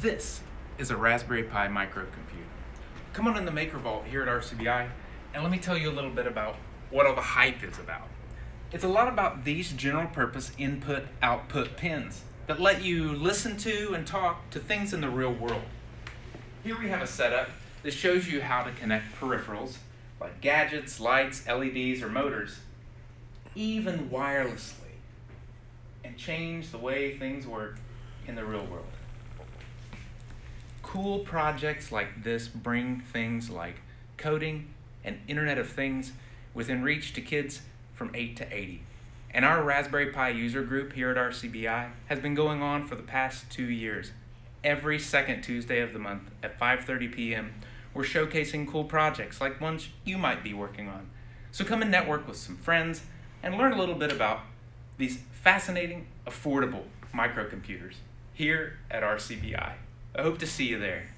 This is a Raspberry Pi microcomputer. Come on in the Maker Vault here at RCBI and let me tell you a little bit about what all the hype is about. It's a lot about these general purpose input output pins that let you listen to and talk to things in the real world. Here we have a setup that shows you how to connect peripherals like gadgets, lights, LEDs, or motors, even wirelessly, and change the way things work in the real world. Cool projects like this bring things like coding and Internet of Things within reach to kids from 8 to 80. And our Raspberry Pi user group here at RCBI has been going on for the past two years. Every second Tuesday of the month at 5:30 p.m., we're showcasing cool projects like ones you might be working on. So come and network with some friends and learn a little bit about these fascinating, affordable microcomputers here at RCBI. I hope to see you there.